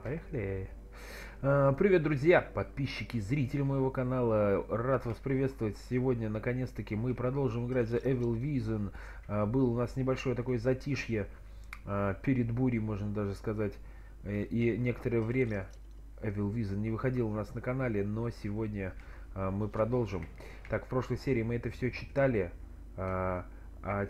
Поехали. А, Привет, друзья, подписчики, зрители моего канала. Рад вас приветствовать. Сегодня, наконец-таки, мы продолжим играть за Evil Vision. А, Был у нас небольшое такое затишье а, перед бурей, можно даже сказать. Э, И некоторое время Evil Vision не выходил у нас на канале, но сегодня мы продолжим. Так, в прошлой серии мы это все читали, а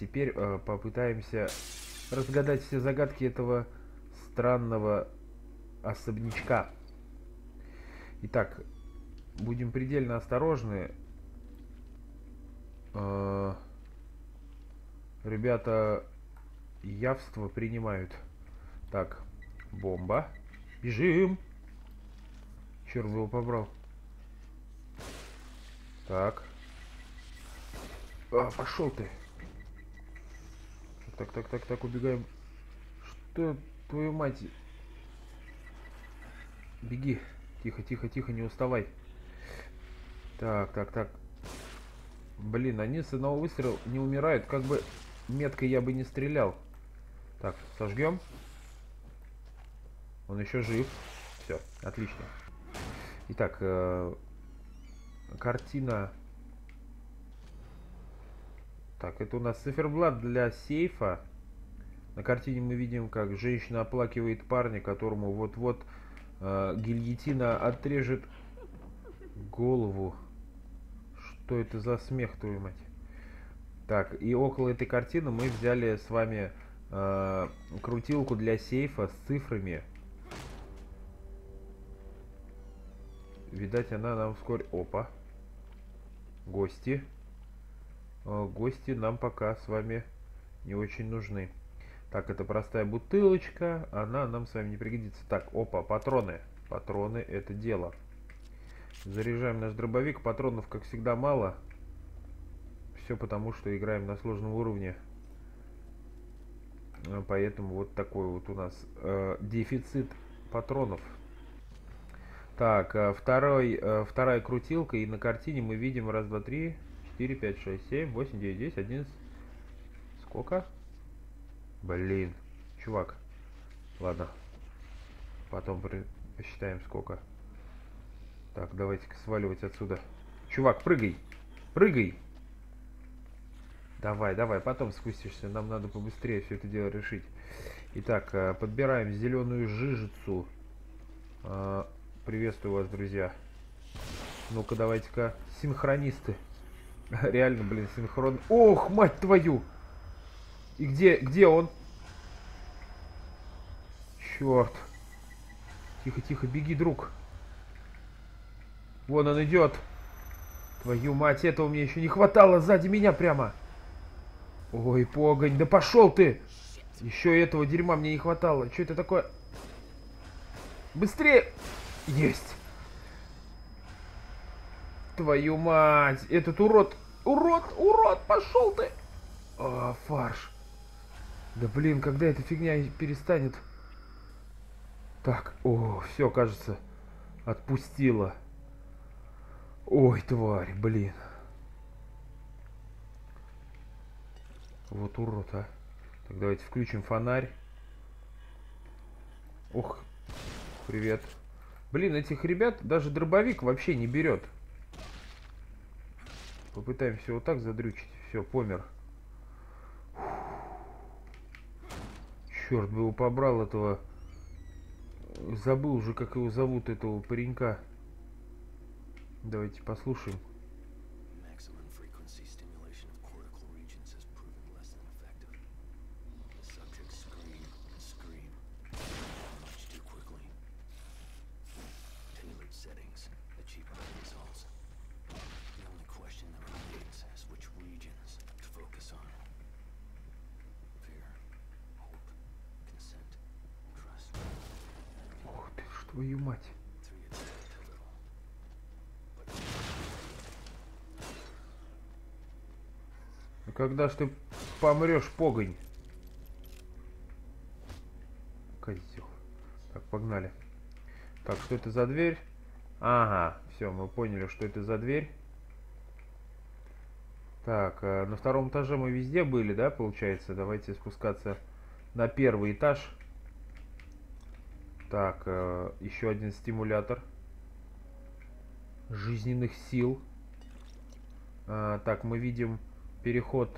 теперь попытаемся разгадать все загадки этого странного особнячка. Итак, будем предельно осторожны. Э, Ребята явство принимают. Так, бомба. Бежим. Черт его побрал. Так. А, пошел ты. Так, так, так, так, убегаем. Что, твою мать? Беги. Тихо, тихо, тихо, не уставай. Так, так, так. Блин, они с одного выстрела не умирают. Как бы меткой я бы не стрелял. Так, сожгем. Он еще жив. Все, отлично. Итак, э, картина. Так, это у нас циферблат для сейфа. На картине мы видим, как женщина оплакивает парня, которому вот-вот гильотина отрежет голову. Что это за смех, твою мать? Так, и около этой картины мы взяли с вами э, крутилку для сейфа с цифрами. Видать, она нам вскоре... Опа. Гости. Э, гости нам пока с вами не очень нужны. Так, это простая бутылочка. Она нам с вами не пригодится. Так, опа, патроны. Патроны это дело. Заряжаем наш дробовик. Патронов, как всегда, мало. Все потому, что играем на сложном уровне. Э, Поэтому вот такой вот у нас э, дефицит патронов. Так, э, второй, э, вторая крутилка. И на картине мы видим раз, два, три, четыре, пять, шесть, семь, восемь, девять, десять, одиннадцать. Сколько? Блин, чувак. Ладно. Потом при- посчитаем сколько. Так, давайте-ка сваливать отсюда. Чувак, прыгай! Прыгай! Давай, давай, потом спустишься. Нам надо побыстрее все это дело решить. Итак, э, подбираем зеленую жижицу. А, Приветствую вас, друзья. Ну-ка, давайте-ка. Синхронисты. Реально, блин, синхрон. Ох, мать твою! И где, где он? Черт. Тихо, тихо, беги, друг. Вон он идет. Твою мать, этого мне еще не хватало сзади меня прямо. Ой, погонь, да пошел ты! Еще этого дерьма мне не хватало. Что это такое? Быстрее! Есть! Твою мать! Этот урод! Урод! Урод! Пошел ты! А, фарш. Да блин, когда эта фигня перестанет? Так, о, все, кажется, отпустила. Ой, тварь, блин. Вот урод, а. Так, давайте включим фонарь. Ох, привет. Блин, этих ребят даже дробовик вообще не берет. Попытаемся вот так задрючить. Все, помер. Черт бы его побрал этого. Забыл уже, как его зовут, этого паренька. Давайте послушаем. Твою мать. Ну когда ж ты помрешь, погонь? Козел. Так, погнали. Так, что это за дверь? Ага, все, мы поняли, что это за дверь. Так, э, на втором этаже мы везде были, да, получается? Давайте спускаться на первый этаж. Так, э, еще один стимулятор. Жизненных сил. А, так, мы видим переход,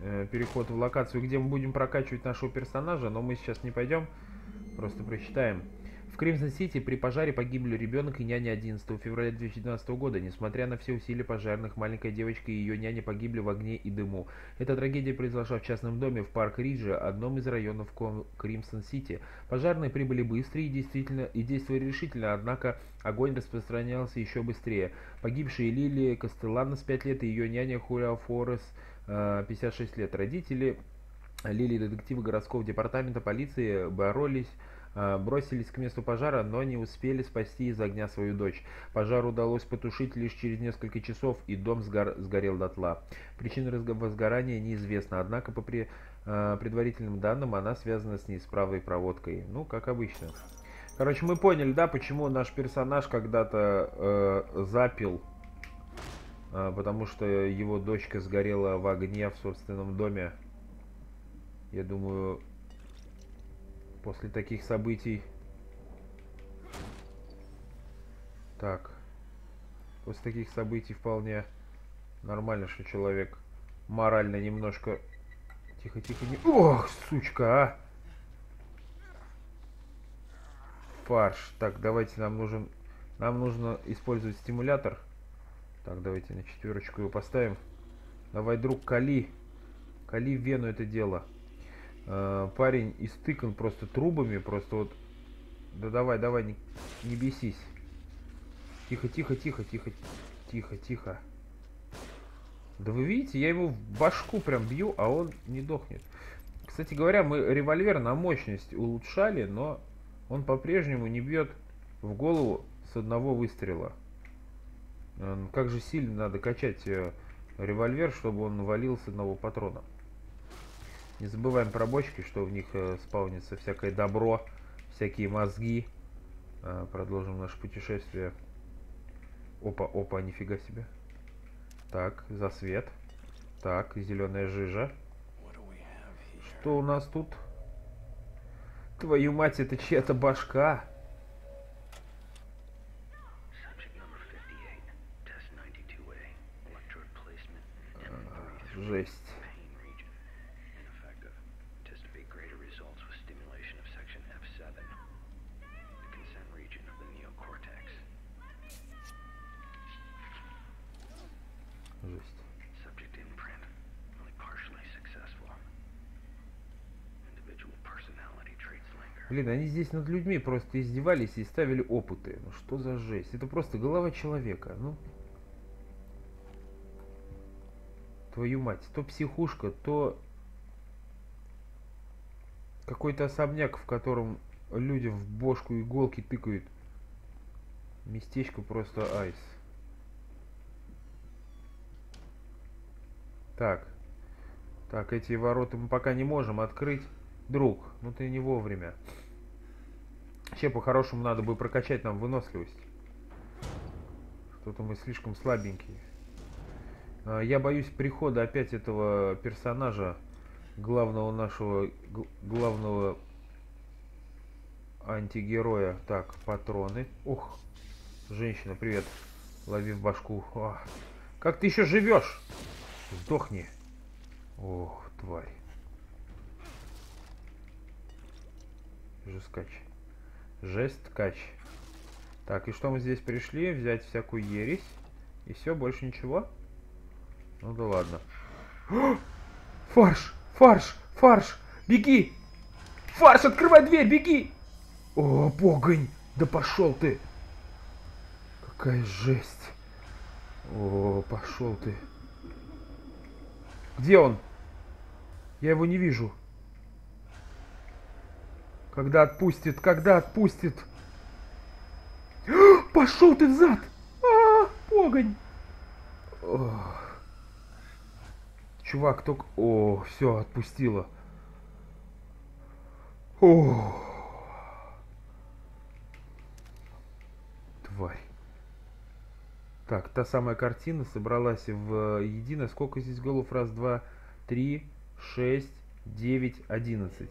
э, переход в локацию, где мы будем прокачивать нашего персонажа, но мы сейчас не пойдем, просто прочитаем. Кримсон-Сити при пожаре погибли ребенок и няня 11 февраля 2012 года. Несмотря на все усилия пожарных, маленькая девочка и ее няня погибли в огне и дыму. Эта трагедия произошла в частном доме в парк Риджи, одном из районов Кримсон-Сити. Пожарные прибыли быстро и действительно и действовали решительно, однако огонь распространялся еще быстрее. Погибшие Лили Кастеланос 5 лет и ее няня Хуля Форес э, 56 лет. Родители Лили детективы городского департамента полиции боролись э, бросились к месту пожара, но не успели спасти из огня свою дочь. Пожар удалось потушить лишь через несколько часов, и дом сгор- сгорел дотла. Причина возгорания неизвестна, однако по при- э, предварительным данным она связана с неисправной проводкой. Ну, как обычно. Короче, мы поняли, да, почему наш персонаж когда-то э, запил, э, потому что его дочка сгорела в огне в собственном доме. Я думаю, после таких событий... Так. После таких событий вполне нормально, что человек морально немножко... Тихо, тихо, не... Ох, сучка, а! Фарш. Так, давайте нам нужен... Нам нужно использовать стимулятор. Так, давайте на четверочку его поставим. Давай, друг, кали. Кали в вену это дело. Э, парень истыкан просто трубами, просто вот... Да давай, давай, не, не бесись. Тихо, тихо, тихо, тихо, тихо, тихо. Да вы видите, я ему в башку прям бью, а он не дохнет. Кстати говоря, мы револьвер на мощность улучшали, но он по-прежнему не бьет в голову с одного выстрела. Как же сильно надо качать э, револьвер, чтобы он валил с одного патрона. Не забываем про бочки, что в них э, спаунится всякое добро, всякие мозги. Э, продолжим наше путешествие. Опа, опа, нифига себе. Так, за свет. Так, зеленая жижа. Что у нас тут? Твою мать, это чья-то башка. Subject Блин, они здесь над людьми просто издевались и ставили опыты. Ну что за жесть? Это просто голова человека. Ну. Твою мать. То психушка, то какой-то особняк, в котором людям в бошку иголки тыкают. Местечко просто айс. Так. Так, эти ворота мы пока не можем открыть. Друг, ну ты не вовремя. Вообще, по-хорошему, надо бы прокачать нам выносливость. Что-то мы слишком слабенькие. А, Я боюсь прихода опять этого персонажа, главного нашего, главного антигероя. Так, патроны. Ух, женщина, привет. Лови в башку. А, Как ты еще живешь? Сдохни. Ох, тварь. Жескач. Жесткач. Так, и что мы здесь пришли? Взять всякую ересь. И все, больше ничего? Ну да ладно. Фарш! Фарш! Фарш! Беги! Фарш, открывай дверь, беги! О, погонь! Да пошел ты! Какая жесть! О, пошел ты! Где он? Я его не вижу. Когда отпустит? Когда отпустит? Пошел ты взад! А, погонь! Ох. Чувак, только... О, все, отпустила. О. Тварь. Так, та самая картина собралась в э, единое. Сколько здесь голов? Раз, два, три, шесть, девять, одиннадцать.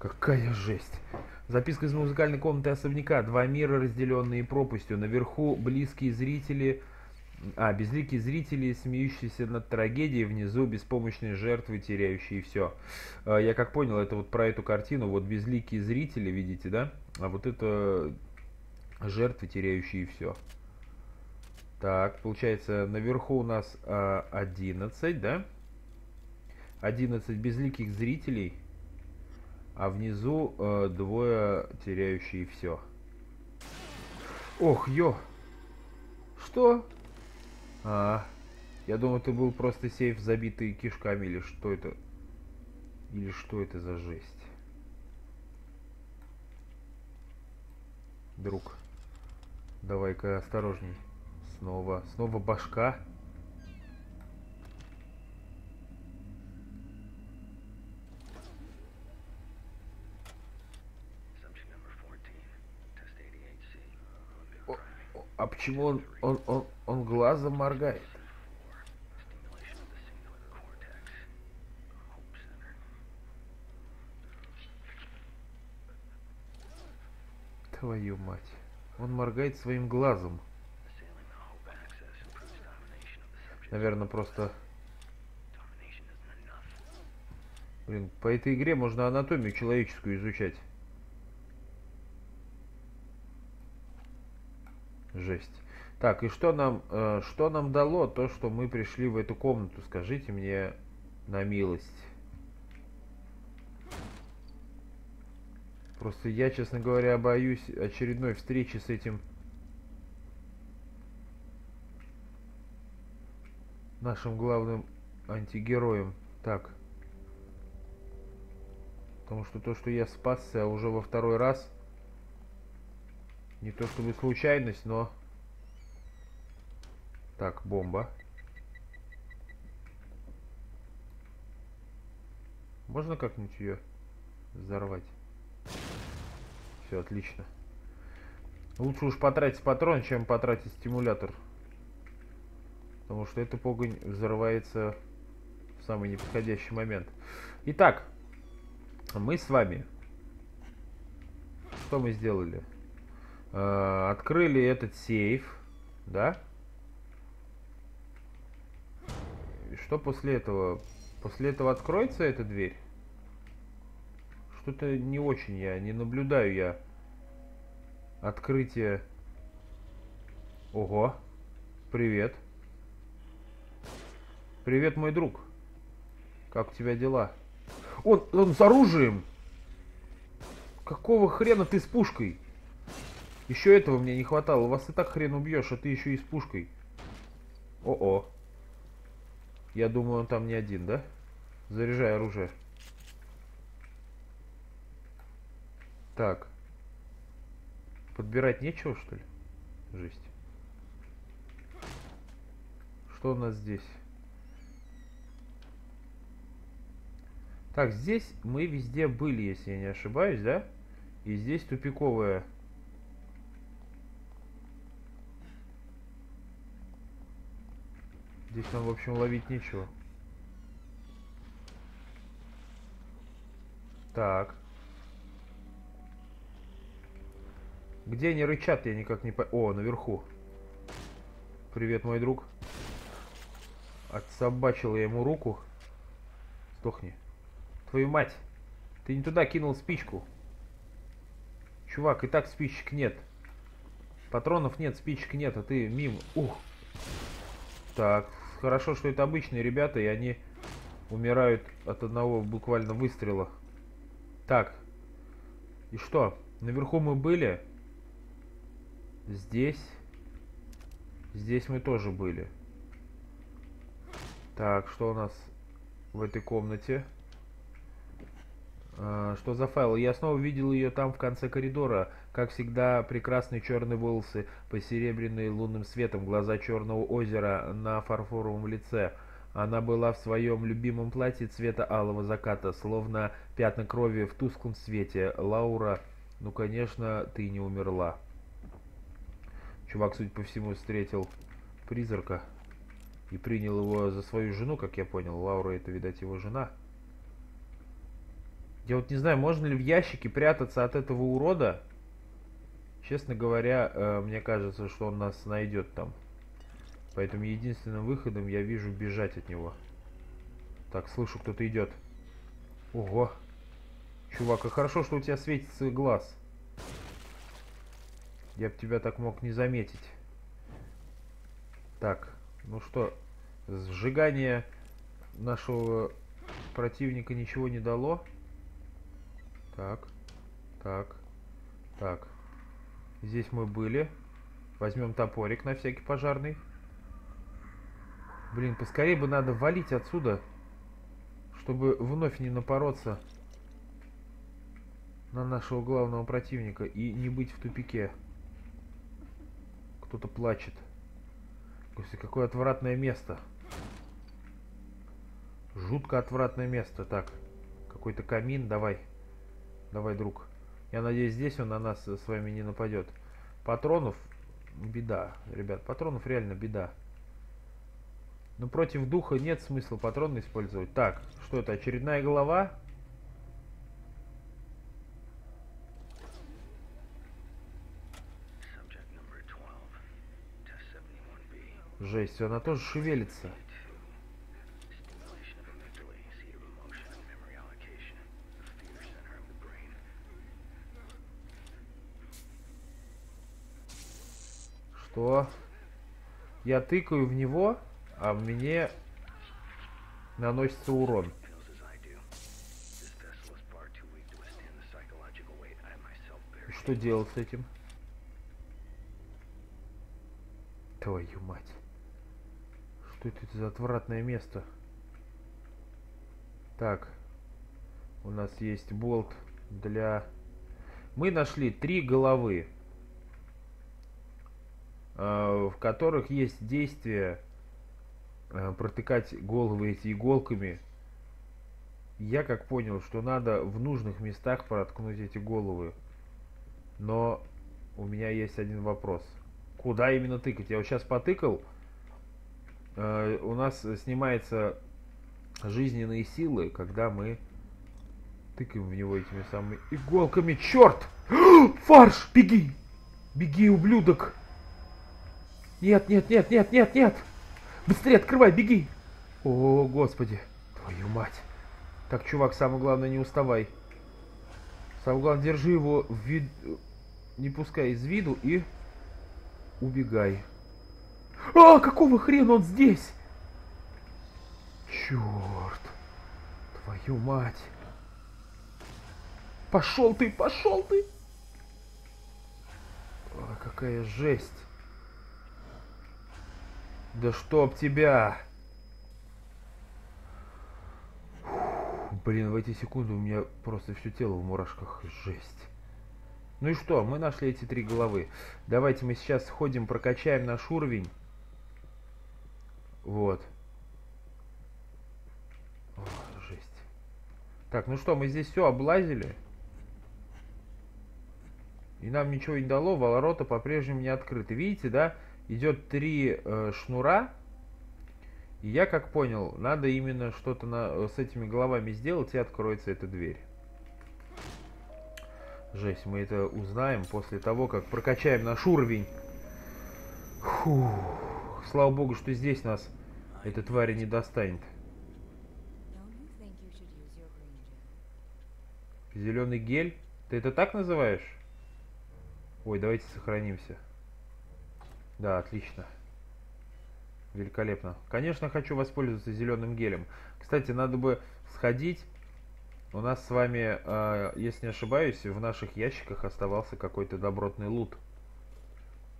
Какая жесть. Записка из музыкальной комнаты особняка. Два мира, разделенные пропастью. Наверху близкие зрители... А, безликие зрители, смеющиеся над трагедией, внизу беспомощные жертвы, теряющие все. Я как понял, это вот про эту картину, вот безликие зрители, видите, да? А вот это жертвы, теряющие все. Так, получается, наверху у нас а, 11, да? 11 безликих зрителей, а внизу а, двое теряющие все. Ох, ё! Что? А, я думал, это был просто сейф, забитый кишками, или что это? Или что это за жесть? Друг, давай-ка осторожней. Снова, снова башка. Почему он, он, он, он глазом моргает? Твою мать. Он моргает своим глазом. Наверное, просто... Блин, по этой игре можно анатомию человеческую изучать. Жесть. Так, и что нам, э, что нам дало то, что мы пришли в эту комнату? Скажите мне на милость. Просто я, честно говоря, боюсь очередной встречи с этим нашим главным антигероем. Так. Потому что то, что я спасся уже во второй раз, не то чтобы случайность, но... Так, бомба. Можно как-нибудь ее взорвать? Все, отлично. Лучше уж потратить патрон, чем потратить стимулятор. Потому что эта погонь взрывается в самый неподходящий момент. Итак, мы с вами... Что мы сделали? Э, Открыли этот сейф, да? И что после этого? После этого откроется эта дверь? Что-то не очень я, не наблюдаю я открытие. Ого, привет. Привет, мой друг. Как у тебя дела? Он, он с оружием. Какого хрена ты с пушкой? Еще этого мне не хватало. Вас и так хрен убьешь, а ты еще и с пушкой. О-о. Я думаю, он там не один, да? Заряжай оружие. Так. Подбирать нечего, что ли? Жесть. Что у нас здесь? Так, здесь мы везде были, если я не ошибаюсь, да? И здесь тупиковая. Здесь нам, в общем, ловить нечего. Так. Где они рычат, я никак не по... О, наверху. Привет, мой друг. Отсобачил я ему руку. Сдохни. Твою мать. Ты не туда кинул спичку. Чувак, и так спичек нет. Патронов нет, спичек нет, а ты мимо. Ух. Так, хорошо, что это обычные ребята, и они умирают от одного буквально выстрела. Так. И что? Наверху мы были. Здесь. Здесь мы тоже были. Так, что у нас в этой комнате? А, что за файл? Я снова видел ее там в конце коридора. Как всегда, прекрасные черные волосы, посеребренные лунным светом, глаза черного озера на фарфоровом лице. Она была в своем любимом платье цвета алого заката, словно пятна крови в тусклом свете. Лаура, ну конечно, ты не умерла. Чувак, судя по всему, встретил призрака и принял его за свою жену, как я понял. Лаура это, видать, его жена. Я вот не знаю, можно ли в ящике прятаться от этого урода. Честно говоря, э, мне кажется, что он нас найдет там. Поэтому единственным выходом я вижу бежать от него. Так, слышу, кто-то идет. Ого. Чувак, а хорошо, что у тебя светится глаз. Я бы тебя так мог не заметить. Так, ну что, сжигание нашего противника ничего не дало. Так, так, так. Здесь мы были. Возьмем топорик на всякий пожарный. Блин, поскорее бы надо валить отсюда, чтобы вновь не напороться на нашего главного противника и не быть в тупике. Кто-то плачет. Господи, какое отвратное место. Жутко отвратное место. Так, какой-то камин, давай. Давай, друг. Я надеюсь, здесь он на нас с вами не нападет. Патронов беда, ребят. Патронов реально беда. Но против духа нет смысла патроны использовать. Так, что это? Очередная голова? Subject number 12. Test 71B. Жесть, она тоже шевелится. Что? Я тыкаю в него, а мне наносится урон. Что делать с этим? Твою мать. Что это за отвратное место? Так. У нас есть болт для... Мы нашли три головы, в которых есть действие э, протыкать головы эти иголками. Я как понял, что надо в нужных местах проткнуть эти головы. Но у меня есть один вопрос. Куда именно тыкать? Я вот сейчас потыкал. э, у нас снимается жизненные силы, когда мы тыкаем в него этими самыми иголками. Черт! Фарш! Беги! Беги, ублюдок! Нет, нет, нет, нет, нет, нет! Быстрее открывай, беги! О, господи! Твою мать! Так, чувак, самое главное, не уставай. Самое главное, держи его в вид... Не пускай из виду и... Убегай. А, какого хрена он здесь? Черт. Твою мать. Пошел ты, пошел ты. Ой, какая жесть. Да чтоб тебя. Блин, в эти секунды у меня просто все тело в мурашках. Жесть. Ну и что, мы нашли эти три головы. Давайте мы сейчас сходим, прокачаем наш уровень. Вот. О, жесть. Так, ну что, мы здесь все облазили. И нам ничего не дало, ворота по-прежнему не открыты. Видите, да? Идет три э, шнура. И я как понял, надо именно что-то на, с этими головами сделать, и откроется эта дверь. Жесть, мы это узнаем после того, как прокачаем наш уровень. Фух. Слава богу, что здесь нас эта тварь не достанет. Зеленый гель? Ты это так называешь? Ой, давайте сохранимся. Да, отлично. Великолепно. Конечно, хочу воспользоваться зеленым гелем. Кстати, надо бы сходить. У нас с вами, э, если не ошибаюсь, в наших ящиках оставался какой-то добротный лут,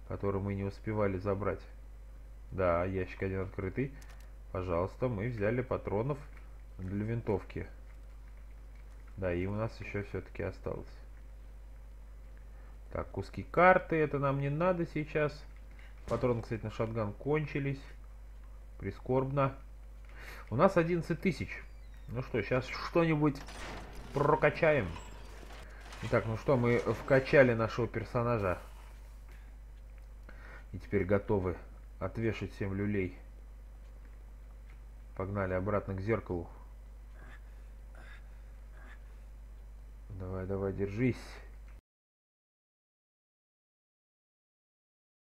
который мы не успевали забрать. Да, ящик один открытый. Пожалуйста, мы взяли патронов для винтовки. Да, и у нас еще все-таки осталось. Так, куски карты, это нам не надо сейчас. Патроны, кстати, на шотган кончились. Прискорбно. У нас 11 тысяч. Ну что, сейчас что-нибудь прокачаем. Итак, ну что, мы вкачали нашего персонажа. И теперь готовы отвешать 7 люлей. Погнали обратно к зеркалу. Давай, давай, держись.